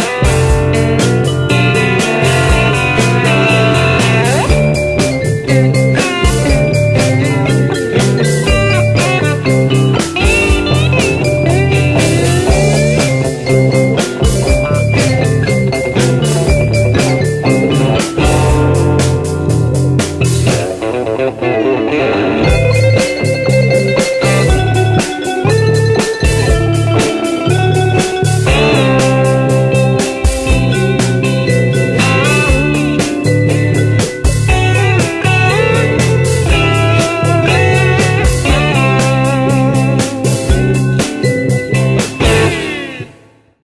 Hey.